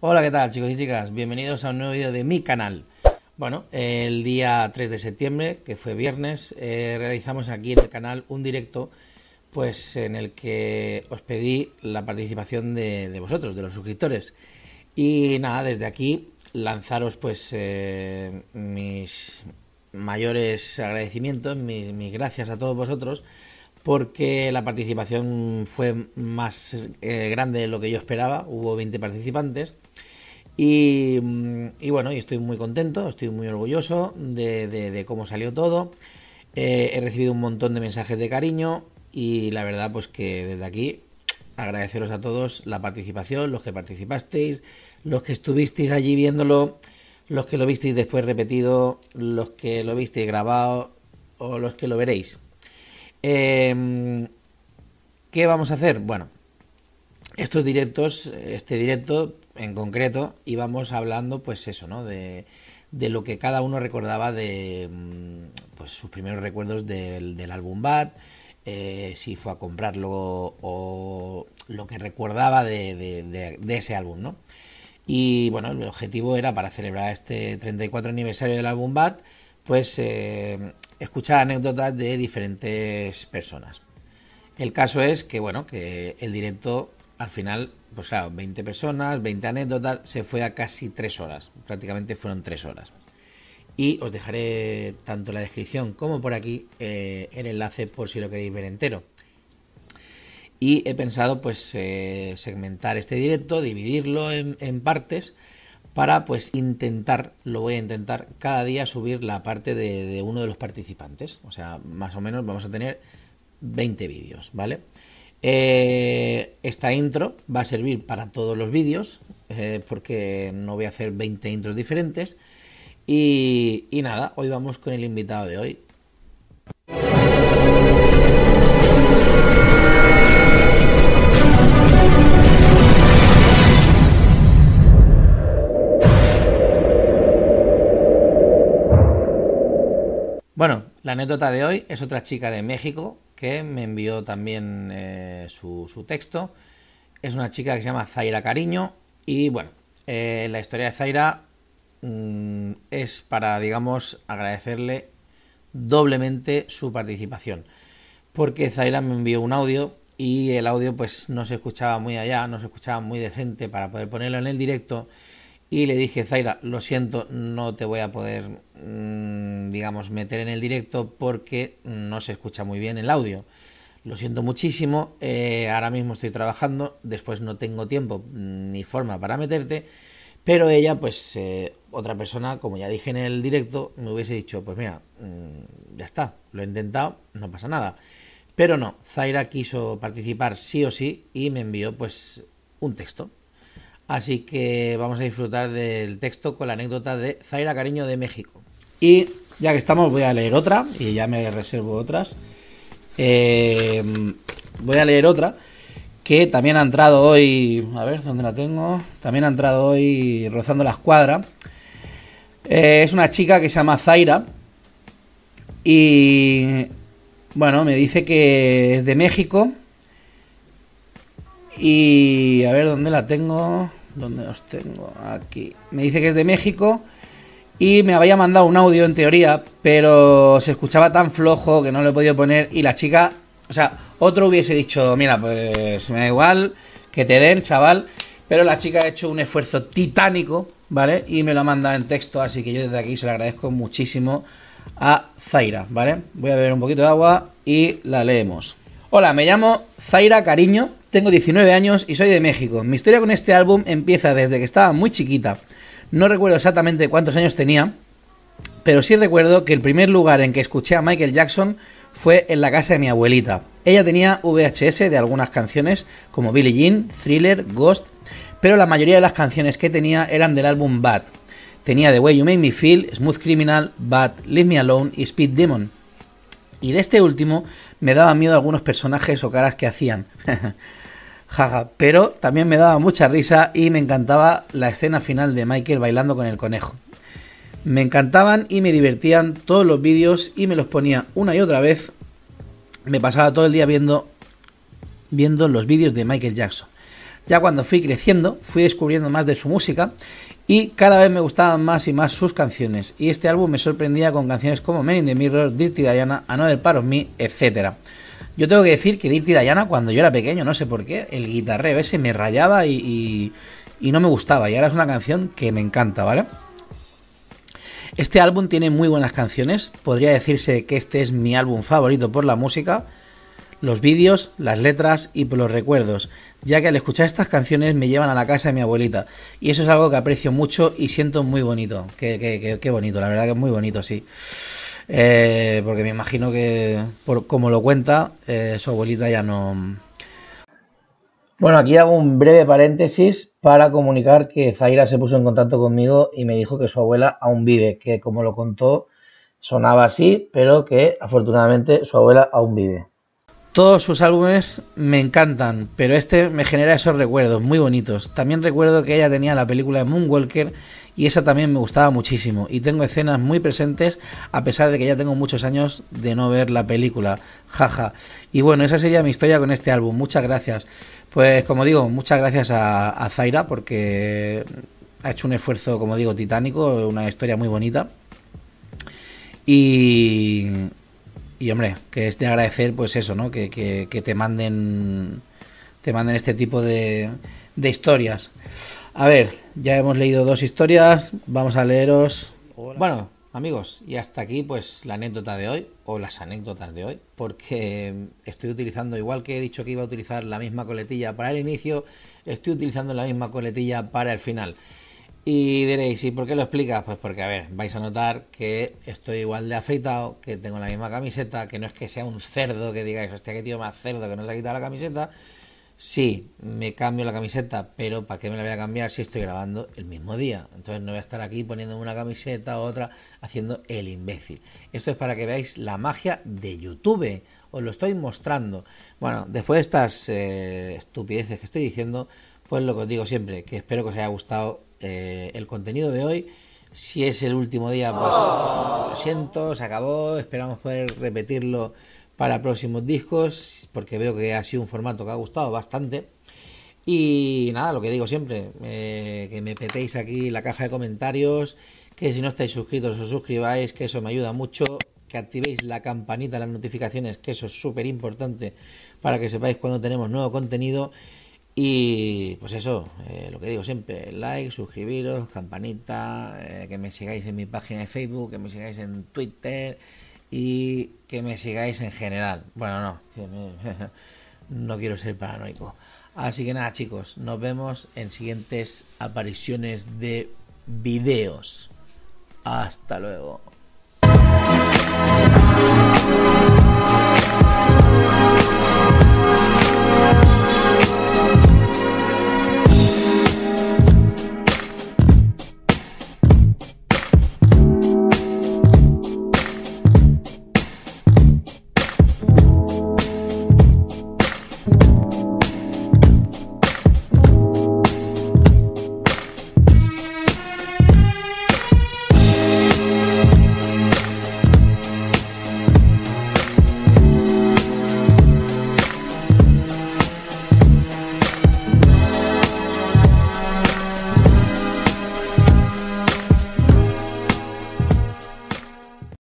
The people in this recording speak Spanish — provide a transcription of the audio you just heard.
Hola, ¿qué tal chicos y chicas? Bienvenidos a un nuevo vídeo de mi canal. Bueno, el día 3 de septiembre, que fue viernes, eh, realizamos aquí en el canal un directo pues en el que os pedí la participación de, vosotros, de los suscriptores. Y nada, desde aquí lanzaros pues eh, mis mayores agradecimientos, mis, gracias a todos vosotros, porque la participación fue más eh, grande de lo que yo esperaba, hubo 20 participantes. Y, bueno, y estoy muy contento, estoy muy orgulloso de, cómo salió todo. Eh, he recibido un montón de mensajes de cariño y la verdad pues que desde aquí agradeceros a todos la participación, los que participasteis, los que estuvisteis allí viéndolo, los que lo visteis después repetido, los que lo visteis grabado o los que lo veréis. Em, ¿Qué vamos a hacer? Bueno, estos directos, este directo en concreto, íbamos hablando pues eso, ¿no? De, lo que cada uno recordaba de mm, pues, sus primeros recuerdos del, del álbum Bad, eh, si fue a comprarlo o lo que recordaba de, ese álbum, ¿no? Y bueno, el objetivo era para celebrar este 34 aniversario del álbum Bad, pues eh, escuchar anécdotas de diferentes personas. El caso es que, bueno, que el directo al final, pues claro, 20 personas, 20 anécdotas, se fue a casi 3 horas, prácticamente fueron 3 horas y os dejaré tanto la descripción como por aquí eh, el enlace por si lo queréis ver entero. Y he pensado pues eh, segmentar este directo, dividirlo en, partes para pues intentar, lo voy a intentar cada día subir la parte de, uno de los participantes. O sea, más o menos vamos a tener 20 vídeos, ¿vale? Eh, esta intro va a servir para todos los vídeos porque no voy a hacer 20 intros diferentes y, nada, hoy vamos con el invitado de hoy. Bueno, la anécdota de hoy es otra chica de México que me envió también eh, su, texto. Es una chica que se llama Zaira Cariño y bueno, eh, la historia de Zaira Mm, es para, digamos, agradecerle doblemente su participación. Porque Zaira me envió un audio y el audio pues no se escuchaba muy allá, no se escuchaba muy decente para poder ponerlo en el directo. Y le dije, Zaira, lo siento, no te voy a poder, mm, digamos, meter en el directo porque no se escucha muy bien el audio. Lo siento muchísimo, eh, ahora mismo estoy trabajando, después no tengo tiempo mm, ni forma para meterte pero ella, pues, eh, otra persona, como ya dije en el directo, me hubiese dicho, pues mira, mm, ya está, lo he intentado, no pasa nada. Pero no, Zaira quiso participar sí o sí y me envió pues un texto. Así que vamos a disfrutar del texto con la anécdota de Zaira Cariño de México. Y ya que estamos, voy a leer otra y ya me reservo otras. Eh, voy a leer otra que también ha entrado hoy, a ver, ¿dónde la tengo? También ha entrado hoy rozando la escuadra. Eh, es una chica que se llama Zaira y, bueno, me dice que es de México y, a ver, ¿dónde la tengo? ¿Dónde os tengo? Aquí. Me dice que es de México y me había mandado un audio en teoría, pero se escuchaba tan flojo que no lo he podido poner y la chica, o sea, otro hubiese dicho, mira, pues me da igual, que te den, chaval. Pero la chica ha hecho un esfuerzo titánico, ¿vale? Y me lo ha mandado en texto, así que yo desde aquí se lo agradezco muchísimo a Zaira, ¿vale? Voy a beber un poquito de agua y la leemos. Hola, me llamo Zaira Cariño, tengo 19 años y soy de México. Mi historia con este álbum empieza desde que estaba muy chiquita. No recuerdo exactamente cuántos años tenía, pero sí recuerdo que el primer lugar en que escuché a Michael Jackson fue en la casa de mi abuelita. Ella tenía VHS de algunas canciones como Billie Jean, Thriller, Ghost, pero la mayoría de las canciones que tenía eran del álbum Bad. Tenía The Way You Make Me Feel, Smooth Criminal, Bad, Leave Me Alone y Speed Demon. Y de este último me daba miedo algunos personajes o caras que hacían. Jaja, pero también me daba mucha risa y me encantaba la escena final de Michael bailando con el conejo. Me encantaban y me divertían todos los vídeos y me los ponía una y otra vez. Me pasaba todo el día viendo, viendo los vídeos de Michael Jackson. Ya cuando fui creciendo, fui descubriendo más de su música y cada vez me gustaban más y más sus canciones. Y este álbum me sorprendía con canciones como Men in the Mirror, Dirty Diana, Another Part of Me, etc. Yo tengo que decir que Dirty Diana, cuando yo era pequeño, no sé por qué, el guitarreo ese me rayaba y, y no me gustaba. Y ahora es una canción que me encanta, ¿vale? Este álbum tiene muy buenas canciones. Podría decirse que este es mi álbum favorito por la música los vídeos, las letras y por los recuerdos, ya que al escuchar estas canciones me llevan a la casa de mi abuelita. Y eso es algo que aprecio mucho y siento muy bonito. Qué, qué, bonito, la verdad que es muy bonito, sí. Eh, porque me imagino que, por, como lo cuenta, eh, su abuelita ya no... Bueno, aquí hago un breve paréntesis para comunicar que Zaira se puso en contacto conmigo y me dijo que su abuela aún vive, que como lo contó sonaba así, pero que afortunadamente su abuela aún vive. Todos sus álbumes me encantan, pero este me genera esos recuerdos muy bonitos. También recuerdo que ella tenía la película de Moonwalker y esa también me gustaba muchísimo. Y tengo escenas muy presentes a pesar de que ya tengo muchos años de no ver la película. Jaja. Y bueno, esa sería mi historia con este álbum. Muchas gracias. Pues como digo, muchas gracias a, a Zaira porque ha hecho un esfuerzo, como digo, titánico, una historia muy bonita. Y, y hombre, que es de agradecer, pues eso, ¿no? Que, que, te manden te manden este tipo de, de historias. A ver, ya hemos leído dos historias, vamos a leeros. Bueno, amigos, y hasta aquí pues la anécdota de hoy, o las anécdotas de hoy, porque estoy utilizando, igual que he dicho que iba a utilizar la misma coletilla para el inicio, estoy utilizando la misma coletilla para el final. Y diréis, ¿y por qué lo explicas? Pues porque, a ver, vais a notar que estoy igual de afeitado, que tengo la misma camiseta, que no es que sea un cerdo que digáis, hostia, qué tío más cerdo que no se ha quitado la camiseta. Sí, me cambio la camiseta, pero ¿para qué me la voy a cambiar si estoy grabando el mismo día? Entonces no voy a estar aquí poniéndome una camiseta u otra haciendo el imbécil. Esto es para que veáis la magia de YouTube. Os lo estoy mostrando. Bueno, después de estas eh, estupideces que estoy diciendo, pues lo que os digo siempre, que espero que os haya gustado eh, el contenido de hoy. Si es el último día, pues lo siento, se acabó. Esperamos poder repetirlo para próximos discos, porque veo que ha sido un formato que ha gustado bastante. Y nada, lo que digo siempre, eh, que me petéis aquí la caja de comentarios, que si no estáis suscritos os suscribáis, que eso me ayuda mucho, que activéis la campanita, las notificaciones, que eso es súper importante para que sepáis cuando tenemos nuevo contenido. Y pues eso, eh, lo que digo siempre, like, suscribiros, campanita, eh, que me sigáis en mi página de Facebook, que me sigáis en Twitter y que me sigáis en general. Bueno, no, no quiero ser paranoico. Así que nada chicos, nos vemos en siguientes apariciones de videos. Hasta luego.